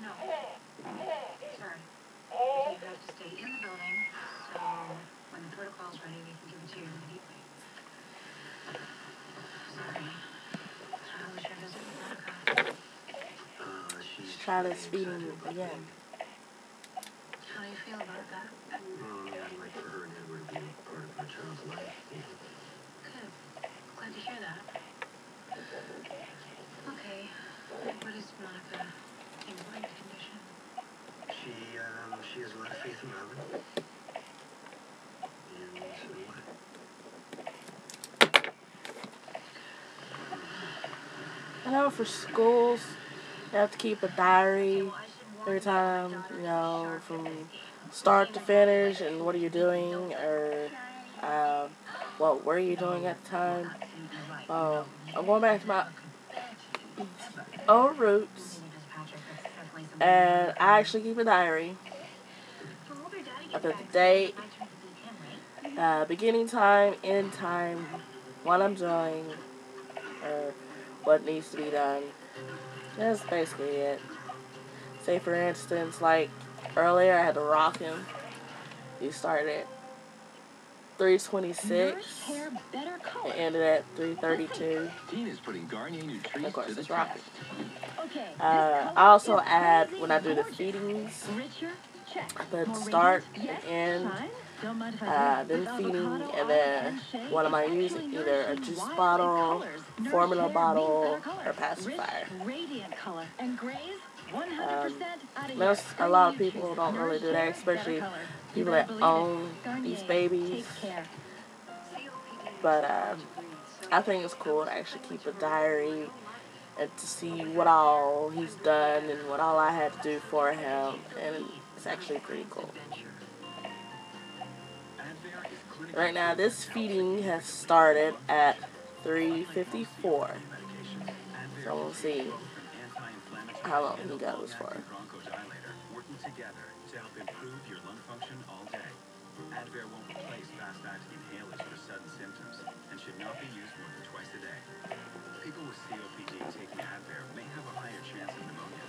No. Sorry. You have to stay in the building, so when the protocol's ready, we can give it to you immediately. Sorry. How was your visit with Monica? Uh, she's Try to speed him again. How do you feel about that? Well, yeah, I'd like for her and Edward to be part of our child's life. Good. Glad to hear that. Okay. What is Monica condition? She, um, she has a lot of faith in Robin. And I. Know for schools, you have to keep a diary every time, you know, from start to finish, and what are you doing, or uh, what were you doing at the time. Oh, I'm going back to my old roots, and I actually keep a diary. Put the date, uh, beginning time, end time, what I'm doing, or what needs to be done. That's basically it. Say for instance, like earlier I had to rock him. He started 326 hair better color. and ended at 332. Teen is putting Garnier Nutrisse Of course, the it's rocket. Okay. Uh, I also add when I do the feedings, Richer? Check. I put More start radiant? and end. Fine. Don't mind if I Uh, do. then feeding, and then olive, shea, what am I using? Either a juice bottle, formula bottle, or pacifier. Rich, radiant color. And grays, 100% Most a lot of people don't really do that, especially You that own these babies. But um, I think it's cool to actually keep a diary and to see what all he's done and what all I had to do for him, and it's actually pretty cool. Right now, this feeding has started at 3:54, so we'll see how long he goes for. Function all day. Advair won't replace fast-acting inhalers for sudden symptoms and should not be used more than twice a day. People with COPD taking Advair may have a higher chance of pneumonia.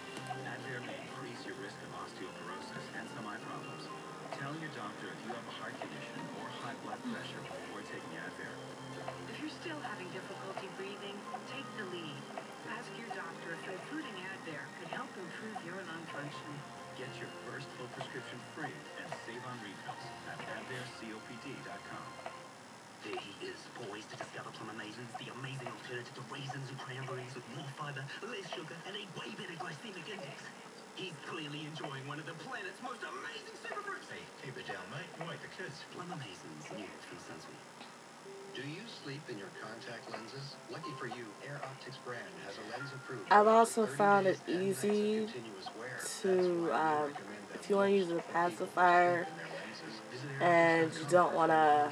Advair may increase your risk of osteoporosis and some eye problems. Tell your doctor if you have a heart condition or high blood pressure before taking Advair. If you're still having difficulty breathing, take the lead. Ask your doctor if including Advair could help improve your lung function. Get your first full prescription free and save on refills at AdvairCOPD.com. There he is, poised to discover plum amazins, the amazing alternative to raisins and cranberries with more fiber, less sugar, and a way better glycemic index. He's clearly enjoying one of the planet's most amazing super fruits. Hey, keep it down, mate. You wake the kids. Plum amazins, new from Sunsweet. Do you sleep in your contact lenses? Lucky for you, Air Optix brand has a lens approved. I've also found it and nights of easy continuous wear. That's to, um, if you want to use a most for people who pacifier sleep in their lenses. Visit and you don't want to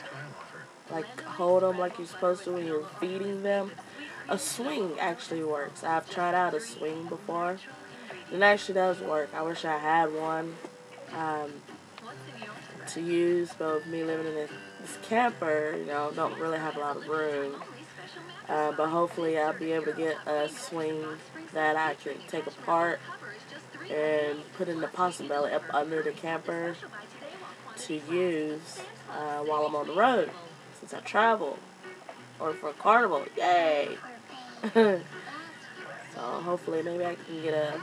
like hold them like you're supposed to when you're feeding them, a swing actually works. I've tried out a swing before. It actually does work. I wish I had one um, to use, but with me living in this, this camper, you know, don't really have a lot of room. Uh, but hopefully I'll be able to get a swing that I can take apart and put in the possum belly up under the camper to use uh, while I'm on the road since I travel or for a carnival. Yay! so hopefully maybe I can get a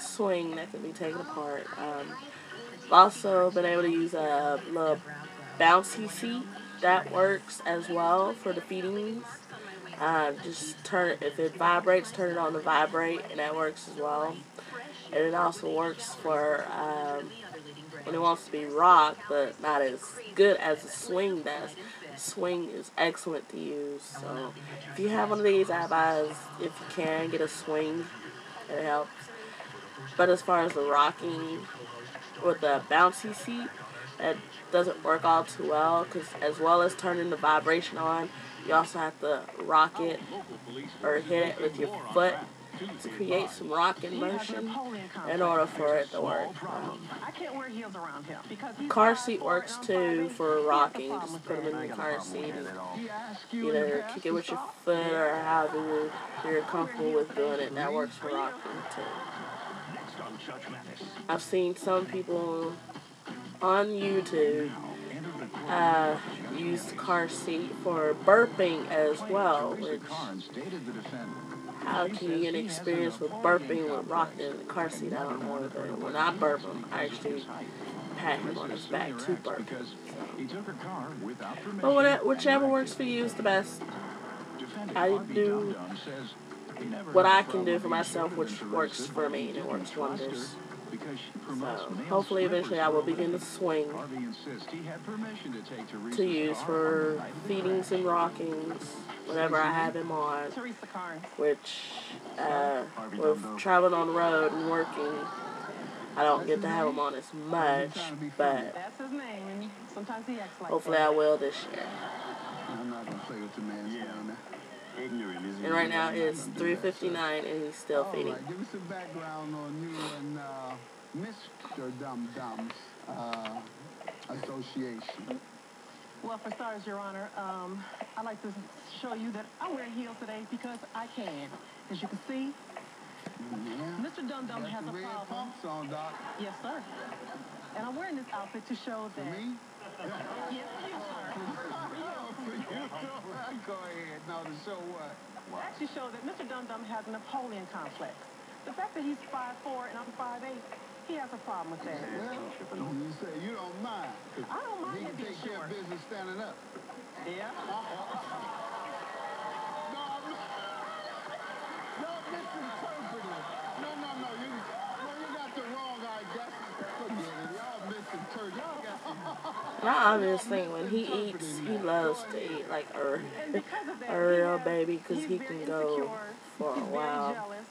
swing that can be taken apart. Um, I've also been able to use a little bouncy seat that works as well for the feedings. Uh, just turn it, if it vibrates, turn it on to vibrate, and that works as well. And it also works for um, when it wants to be rocked, but not as good as the swing does. Swing is excellent to use. So if you have one of these, I advise if you can get a swing. It helps. But as far as the rocking with the bouncy seat, that doesn't work all too well because as well as turning the vibration on, you also have to rock it or hit it with your foot to create some rocking motion in order for it to work. Um, I can't wear heels around him because he's car seat works too for He has a rocking. Just put them in the car seat and He asked you in the either kick it with your foot or however you're, you're comfortable with doing it. And that works for rocking too. I've seen some people on YouTube uh, use the car seat for burping as well, which how can you get experience with burping with rocking in the car seat? I don't know, but when I burp him, I actually pat him on his back to burp. But whichever works for you is the best. I do what I can do for myself, which works for me, and it works wonders. So hopefully, eventually, I will begin to swing to to use for feedings and rockings whenever I have him on. Teresa Carnes. Which, uh, with traveling on the road and working, I don't get to have him on as much, but That's his name, sometimes he acts like hopefully that. I will this year. And right now it's 3:59 and he's still All feeding. right, give me some background on you and uh, Mr. Dum Dum's uh, association. Well, for starters, Your Honor, um, I'd like to show you that I wear heels today because I can. As you can see, Yeah. Mr. Dum Dum has the a red problem. pumps on, Doc. Yes, sir. And I'm wearing this outfit to show For that. me? Yes, you, sir. Go ahead. No, to show what? Actually show that Mr. Dum Dum has a Napoleon complex. The fact that he's 5'4 and I'm 5'8, he has a problem with that. Well, you say you don't mind. I don't mind He can take care of business standing up. Yeah. No, I'm not. Y'all misinterpreted. No, no, no. You, no, you got the wrong idea. Forget it. Y'all misinterpreted. Y'all got some My obvious thing when he eats, he loves to eat like a, And because of that, a real he baby because he can go for a while jealous.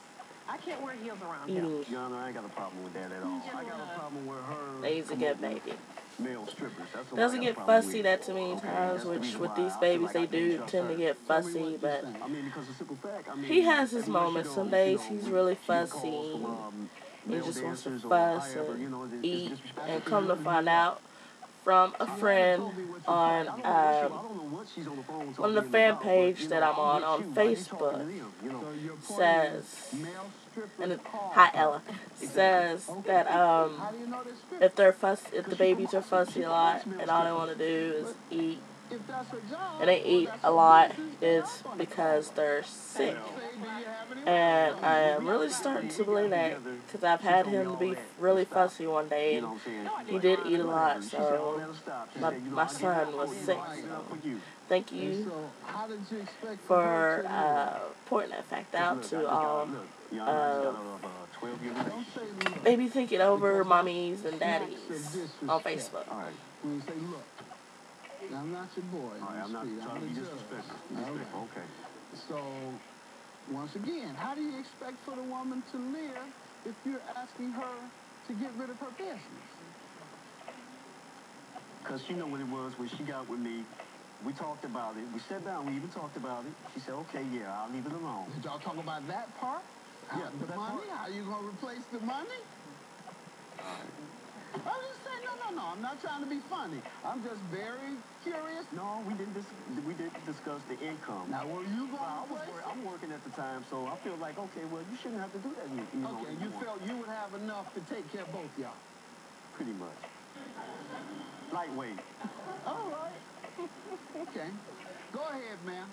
I can't wear heels around him. eating Your Honor, I ain't got a problem with that at all. I got a problem with her. lazy get baby. Male strippers. That's what Doesn't I got a get fussy that too many times, that's which with these babies like they do trust tend to get fussy, what but. I mean, because the simple fact, I mean, He has his moments. Some days he's really you get calls fussy. Um, he just wants to fuss and you know, it's- it's eat and come to find out from a friend on um, on the fan page that I'm on on Facebook So your point says is male strippers and it, hi Ella says that um How do you know they're strippers? if they're fuss if the babies are fussy a lot and all they want to do is eat And they eat a lot it. because they're sick. And? I am really starting to believe that because I've had him be really fussy one day and he did eat a lot. She said, "Oh, So that'll stop." She my, said, "You know, my son was sick. So want for you." thank you for uh, pointing that fact out to all just uh, got out of a 12-year Don't relationship. say look. Baby Think It Over mommies and daddies on. Facebook. All right. When you say look, I'm not your boy All right, I'm not street. trying I'm to be disrespectful. Disrespectful, okay. So, once again, how do you expect for the woman to live if you're asking her to get rid of her business? Because she know what it was when she got with me. We talked about it. We sat down. We even talked about it. She said, okay, yeah, I'll leave it alone. Did y'all talk about that part? How, Yeah, the money? part. How you gonna replace the money? I'm just saying, no, no, no. I'm not trying to be funny. I'm just very curious. No, we didn't dis- we didn't discuss the income. Now, were you Well, I gonna was wor- I'm working at the time, so I feel like, okay, well, you shouldn't have to do that. You, you know, Okay, you anymore. felt you would have enough to take care of both y'all. Pretty much. Lightweight. All right. okay. Go ahead, ma'am.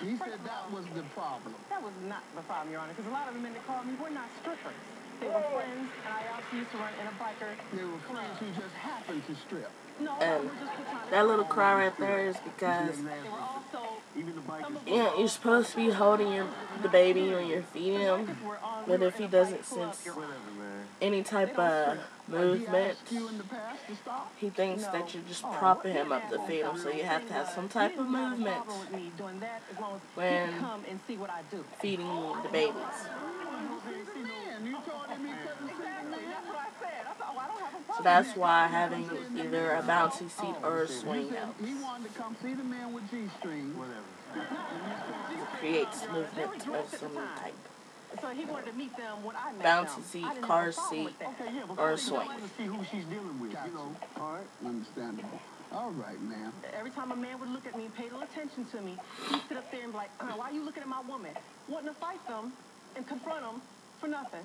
He said that was the problem. That was not the problem, Your Honor, because a lot of the men that called me were not strippers. They were friends, and I also used to run in a biker. They were friends who just happened to strip. No, And we were just platonic That little cry right there is because They were also Even the bikers. yeah, you're supposed to be holding your the baby when you're feeding him, um, bikers were on. but if he doesn't sense Your Honor. Whatever, man. any type of movement, asked you in the past to stop. he thinks that you're just Oh, propping him up to feed him. So you have to have some type of He didn't have a movement problem with me doing So that's why having either a bouncy seat or a swing said helps. he wanted to come see the man with G-string. Whatever. Creates movement of some type. So he wanted to meet them when I met Bouncy them. seat, car have a problem seat. Okay, yeah, Or a swing. want see who she's dealing with, you know. All right. Understandable. All right, ma'am. Every time a man would look at me and pay little attention to me, he'd sit up there and be like, "Uh, why are you looking at my woman? Wanting to fight them and confront them for nothing.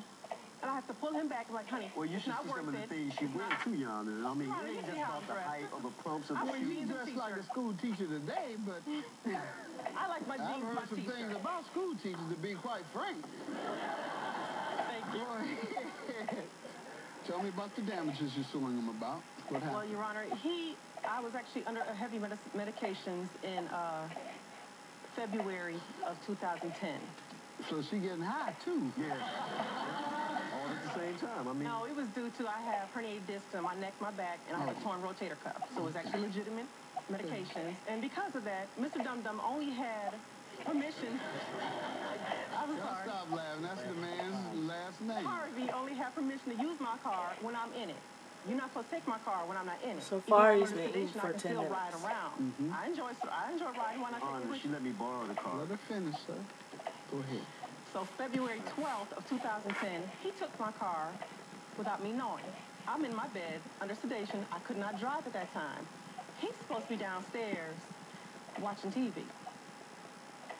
And I have to pull him back. I'm like, honey, Well, you should not see some of the it. things she wears too, Yana. I mean, Honey, it you ain't just about the height or the pumps of I the wear shoes. jeans and Dressed like a school teacher today, but I like my jeans. I've heard some things about school teachers, to be quite frank. Thank you. Tell me about the damages you're suing him about. What happened? Well. Your Honor, he, I was actually under heavy medic- medications in uh, February of 2010. So she getting high too. Yeah. All at the same time. I mean, No, it was due to I have herniated discs in my neck, my back, and I have a torn rotator cuff. So it was actually legitimate medications. And because of that, Mr. Dum Dum only had permission. I'm Y'all sorry. stop laughing. That's the man's last name. Harvey only had permission to use my car when I'm in it. You're not supposed to take my car when I'm not in it. So far, though he's I'm under been eating sedation, for I can 10 still ride minutes. around. Mhm. I enjoy I enjoy riding when I take it Honor, with she me. let me borrow the car. Let her finish, sir. Go ahead. So February 12th of 2010, he took my car without me knowing. I'm in my bed under sedation. I could not drive at that time. He's supposed to be downstairs watching TV.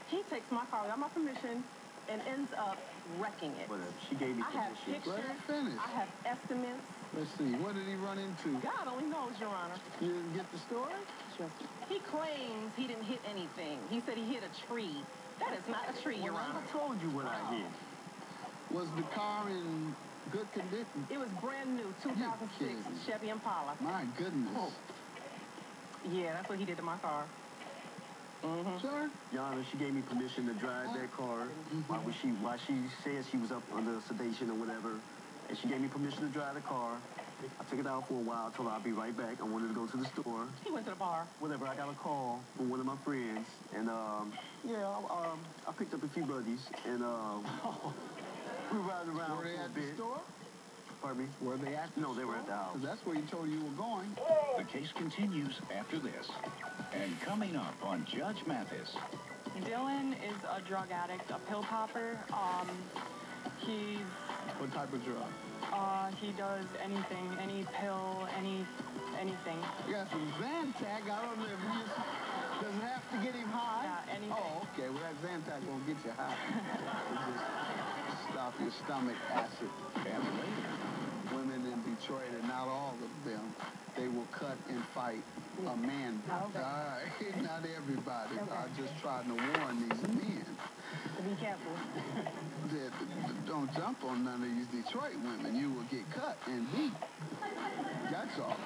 He takes my car without my permission and ends up wrecking it. Uh, she gave me I have permission. Let her pictures. finish. I have estimates. Let's see. What did he run into? God only knows, Your Honor. You didn't get the story? Sure. He claims he didn't hit anything. He said he hit a tree. That is not a tree, Your Well, Honor. I told you what I did. Was the car in good condition? It was brand new, 2006 kidding. Chevy Impala. My goodness. Yeah, that's what he did to my car. Mm-hmm. Sir? Yana, she gave me permission to drive that car while we- she while she said she was up under sedation or whatever, and she gave me permission to drive the car. I took it out for a while, told her I'd be right back. I wanted to go to the store. He went to the bar. Whatever, I got a call from one of my friends, and um, yeah, I, um, I picked up a few buddies, and um, we were riding around Were they for a at the store? Pardon me? Were they at the No, they were store? at the house. that's where you told you were going. The case continues after this. And coming up on Judge Mathis. Dylan is a drug addict, a pill popper. Um, he's What type of drug? uh, he does anything, any pill, any anything. You got some Zantac. I don't know if you just, does it have to get him high? Yeah, anything. Oh, okay. Well, that Zantac won't get you high. it just stop your stomach acid. Later, Women in Detroit, and not all of them, they will cut and fight a man. Okay. All right, not everybody. I'm just trying to warn these men So be careful. that that don't jump on none of these Detroit women. You will get cut and beat. That's all.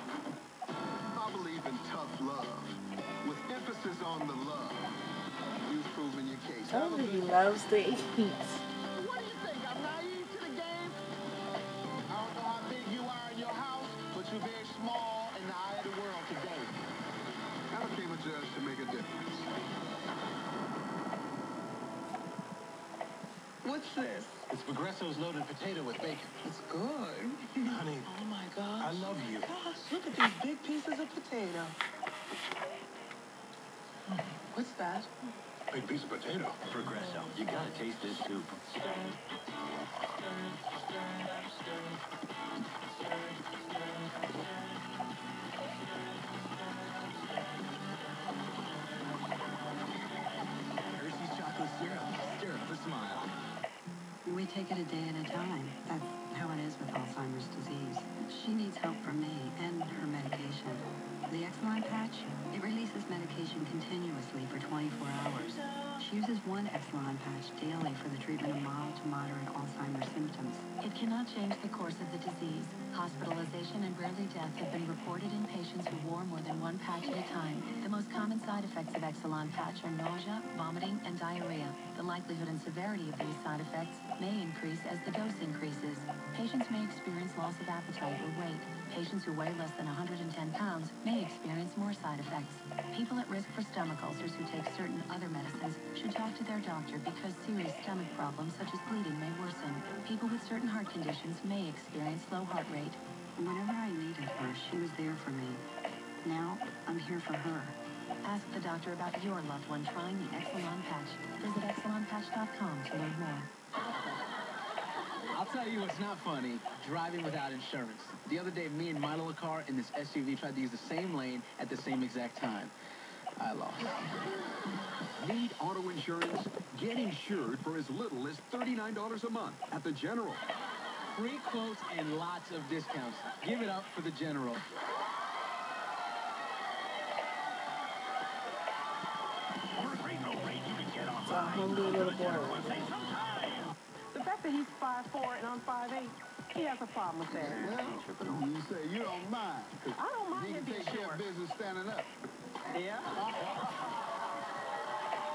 I believe in tough love, with emphasis on the love. You've proven your case. Oh, he loves the eat. What's this? It's Progresso's loaded potato with bacon. It's good. Honey, Oh my gosh. I love you. Gosh, look at these big pieces of potato. What's that? Big piece of potato. Progresso, you gotta taste this soup. We take it a day at a time. That's how it is with Alzheimer's disease. She needs help from me and her medication. The Exelon patch, it releases medication continuously for 24 hours. She uses one Exelon patch daily for the treatment of mild to moderate Alzheimer's symptoms. It cannot change the course of the disease. Hospitalization and rarely death have been reported in patients who wore more than one patch at a time. The most common side effects of Exelon patch are nausea, vomiting, and diarrhea. The likelihood and severity of these side effects may increase as the dose increases. Patients may experience loss of appetite or weight. Patients who weigh less than 110 pounds may experience more side effects. People at risk for stomach ulcers who take certain other medicines should talk to their doctor because serious stomach problems such as bleeding may worsen. People with certain heart conditions may experience low heart rate. Whenever I needed her, she was there for me. Now, I'm here for her. Ask the doctor about your loved one trying the Exelon patch. Visit exelonpatch.com to learn more. I'll tell you what's not funny, driving without insurance. The other day, me and my little car and this SUV tried to use the same lane at the same exact time. I lost. Need auto insurance? Get insured for as little as $39 a month at the General. free quotes and lots of discounts. Give it up for the General. It's a hungry little boy. The fact that he's 5'4 and I'm 5'8, he has a problem with that. Well, you say you don't mind. 'cause I don't mind He him can take care of business standing up. Yeah?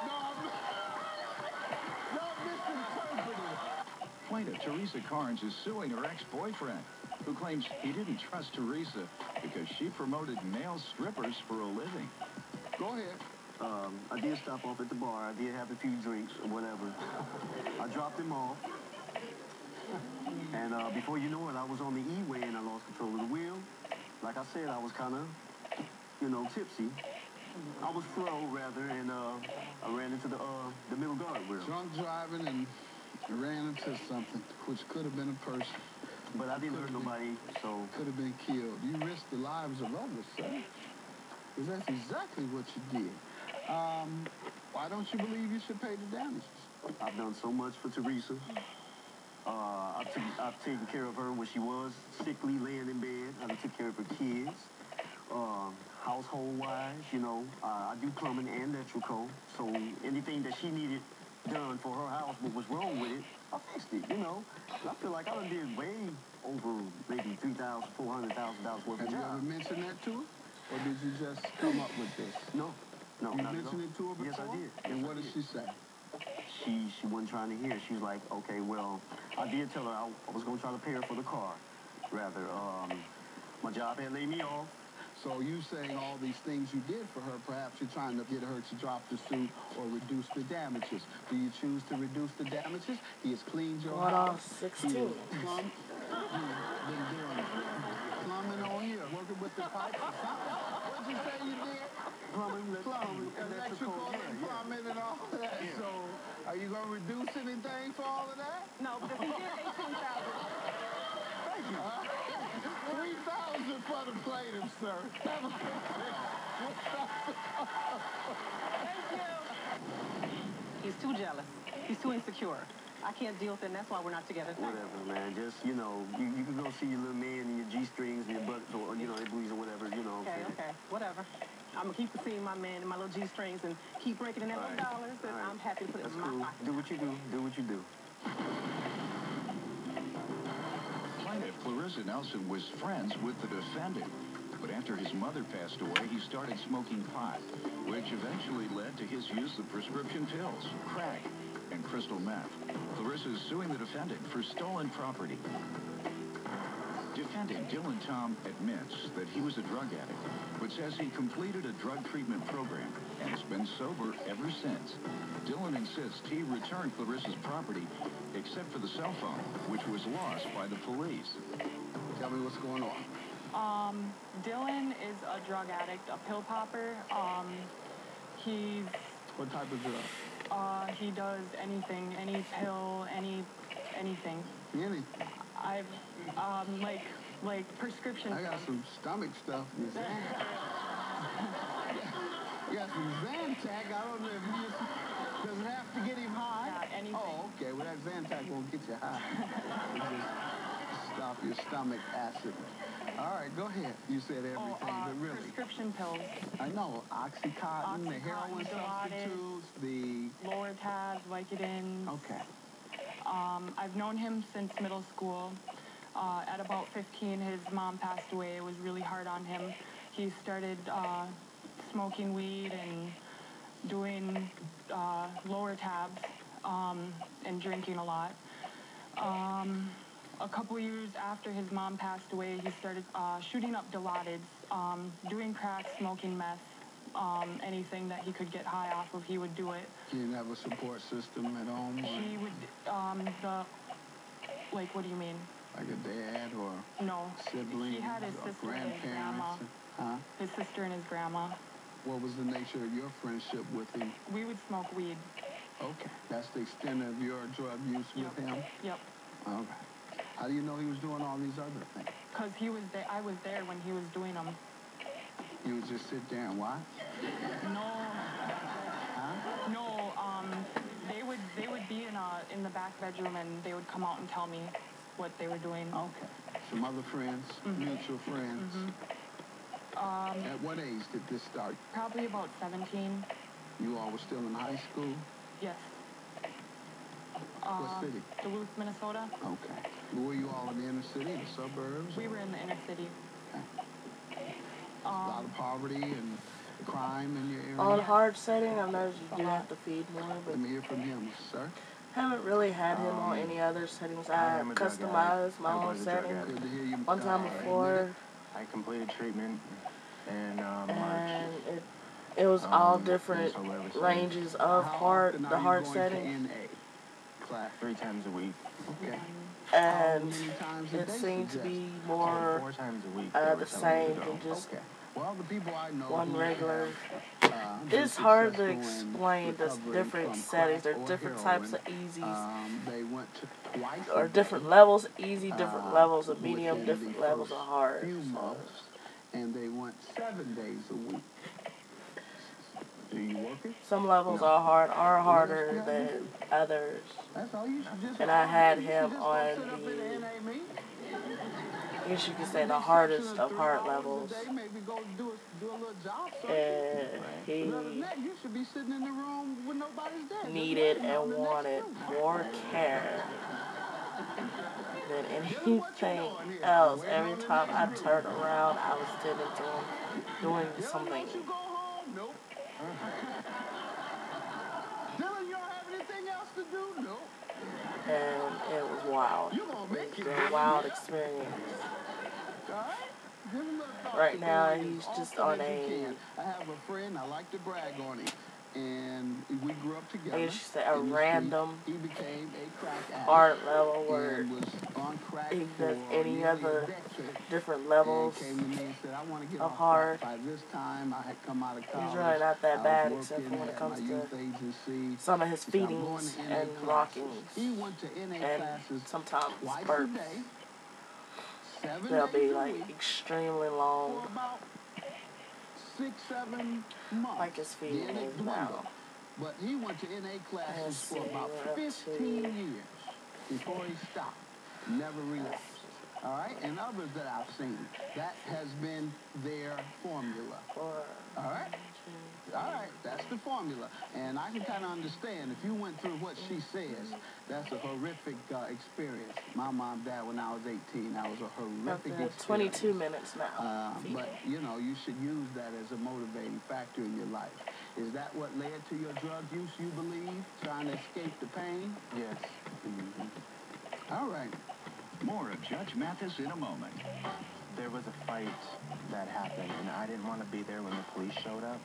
No, I'm Y'all misinterpreted. Plaintiff Teresa Carnes is suing her ex-boyfriend, who claims he didn't trust Teresa because she promoted male strippers for a living. Go ahead. Um, I did stop off at the bar. I did have a few drinks or whatever. I dropped him off. And uh, before you know it, I was on the E-way and I lost control of the wheel. Like I said, I was kind of, you know, tipsy. I was fro rather, and uh, I ran into the uh, the middle guardrail. Drunk driving and ran into something, which could have been a person. But I didn't hurt nobody, so Could have been killed. You risked the lives of others, sir. Because that's exactly what you did. Um, why don't you believe you should pay the damages? I've done so much for Teresa. Uh, I've, I've taken care of her when she was sickly, laying in bed. I took care of her kids. Um, household-wise, you know, uh, I do plumbing and electrical. So anything that she needed done for her house, what was wrong with it, I fixed it, you know. I feel like I done did way over maybe $3,000, $400,000 worth Have of you job. ever mentioned that to her? Or did you just come up with this? No, no, You mentioned it to her before? Yes, I did. And Yes, what did did. she say? She she wasn't trying to hear. She was like, okay, well, I did tell her I, I was gonna try to pay her for the car. Rather, um, my job had laid me off. So you saying all these things you did for her, perhaps you're trying to get her to drop the suit or reduce the damages. Do you choose to reduce the damages? He has cleaned your Going on house. 16. He has plumbed. He's been doing plumbing on here, working with the pipes or something. What'd you say you did? Plumbing, Plumbing, electrical, electrical, yeah, yeah. plumbing and all of that. So are you going to reduce anything for all of that? No, because he did 18000 Thank you. Three thousand for the plaintiff, sir. Have a good He's too jealous. He's too insecure. I can't deal with it, and that's why we're not together. Whatever, man. Just you know, you, you can go see your little man and your g strings and your butt or you know, your booties or whatever. You know. Okay, okay, whatever. I'm gonna keep seeing my man and my little G strings and keep breaking in them Alright. dollars, and Alright. I'm happy to put it That's in my cool. pocket. Do what you do. Do what you do. Plaintiff Clarissa Nelson was friends with the defendant. But after his mother passed away, he started smoking pot, which eventually led to his use of prescription pills, crack, and crystal meth. Clarissa is suing the defendant for stolen property. Defendant Dylan Tom admits that he was a drug addict, but says he completed a drug treatment program and has been sober ever since. Dylan insists he returned Clarissa's property, except for the cell phone, which was lost by the police. Tell me what's going on. Um, Dylan is a drug addict, a pill popper. Um, he's, What type of drug? uh, he does anything, any pill, any, anything. Anything. I've, um, like, like prescription I got some stomach stuff. You got some Zantac. I don't know if you just, does it have to get him high? Yeah, anything. Oh, okay. Well, that Zantac won't get you high. It just stop your stomach acid. All right, go ahead. You said everything, Oh, uh, but really. prescription pills. I know. Oxycontin, the heroin Oxycontin, substitutes, the... Lortabs, Vicodins. Okay. Um, I've known him since middle school. Uh, at about 15, his mom passed away. It was really hard on him. He started uh, smoking weed and doing uh, Lortabs um, and drinking a lot. Um, a couple years after his mom passed away, he started uh, shooting up Dilaudids, um, doing crack, smoking meth, um, anything that he could get high off of, he would do it. He didn't have a support system at home? Or He would, um, the, like, what do you mean? Like a dad or No. siblings He had his or sister and his grandma. grandparents? Huh? His sister and his grandma. What was the nature of your friendship with him? We would smoke weed. Okay. That's the extent of your drug use with him? Yep. All right. How do you know he was doing all these other things? Cause he was there. I was there when he was doing them. You would just sit there and watch? No. Huh? No. Um, they would they would be in a in the back bedroom and they would come out and tell me. What they were doing. Okay. Some other friends, mutual friends. Um, At what age did this start? probably about 17. You all were still in high school? Yes. What Um, city? Duluth, Minnesota. Okay. Were you all in the inner city, the suburbs? We were in the inner city. A lot Um, of poverty and crime in your area? On hard setting, I've noticed you do have to feed more, but Let me hear from him, sir. Haven't really had him on any other settings. I am a drug customized my. I own was a drug setting. addict. Good to hear you. One time uh, before. I completed treatment in uh, March. and it it was all Um, different so whatever setting. ranges of How hard the are you hard setting, class? Three times a week. Okay. and How many times a it seemed to suggest? be Four more times a week. uh, the same me than just Okay. Well, the people I know one regular. uh, It's hard to explain the different settings. There's or different heroin, types of easies. Um, they went to twice or different levels, easy, different uh, levels of medium, different levels of hard. Few So, and they went seven days a week. Do you work it? some levels are hard, are harder than others. That's all you should just. And I had him on sit up in the-. I guess you could say the hardest of three hard levels. day, Maybe go do a, do a little job And search. Other than he you should be sitting in the room when nobody's there. needed and wanted more care than anything else. Every time I turned around, I was tending to him, doing Dylan, something. don't you go home? Nope. Dylan, you don't have anything else to do? Nope. And it was wild. It's a wild experience. Right? Give him a little thought Right now, he's just on a-. I have a friend, I like to brag on him. And we grew up together. I guess you say a in the street. random He became a crack addict. hard level where and was on he does any other different levels and came to me and said, I want to get of hard. By this time, I had come out of college. He's really not that bad except for when it comes to agency. some of his He said, "I'm going feedings and classes." rockings. He went to NA and classes sometimes burps. They'll be like extremely long, six, seven months. like his feeding Then it is now. dwindled. But he went to NA classes for about 15 years before he stopped. Never relapsed. All right? And others that I've seen, that has been their formula. All right? All right, that's the formula. And I can kind of understand if you went through what she says, that's a horrific uh, experience. My mom died when I was 18. That was a horrific to experience. 22 minutes now. Uh, but you know, you should use that as a motivating factor in your life. Is that what led to your drug use? You believe trying to escape the pain? Yes. All right. More of Judge Mathis in a moment. There was a fight that happened, and I didn't want to be there when the police showed up.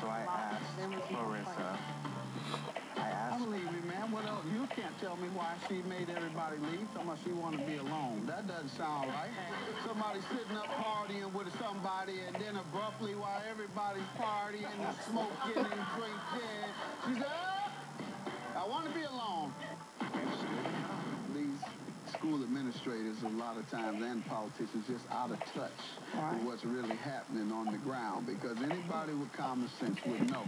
So I asked Clarissa. I asked. believe you, man. What else? You can't tell me why she made everybody leave. Talking about she want to be alone. That doesn't sound right. Somebody sitting up partying with somebody, and then abruptly, while everybody's partying and smoking and drinking, she said, "Ah, "I want to be alone." School administrators, a lot of times, and politicians, just out of touch with what's really happening on the ground. Because anybody with common sense would know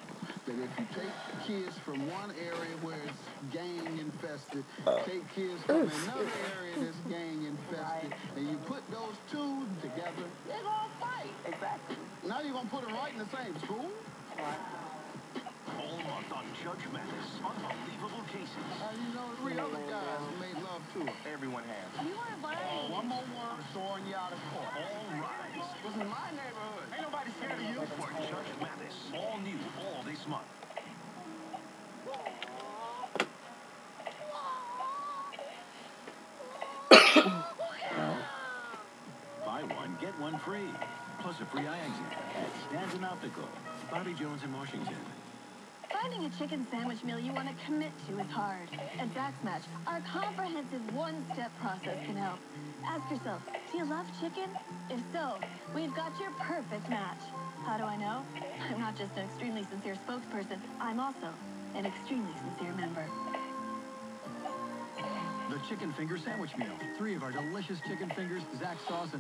that if you take kids from one area where it's gang infested, take kids from another area that's gang infested, and you put those two together, they're gonna fight. Exactly. Now you're gonna put them right in the same school. All month on Judge Mathis. Unbelievable cases. Uh, you know, three other guys who made love to her. Everyone has. You want to One more word, throwing you out of court. All rise. This is my neighborhood. Ain't nobody scared of you. For Judge Mathis. All new all this month. Buy one, get one free. Plus a free eye exam at Stanton Optical. Bobby Jones in Washington. Finding a chicken sandwich meal you want to commit to is hard. At Match, our comprehensive one-step process can help. Ask yourself, do you love chicken? If so, we've got your perfect match. How do I know? I'm not just an extremely sincere spokesperson, I'm also an extremely sincere member. The Chicken Finger Sandwich Meal. Three of our delicious chicken fingers, Zax sauce, and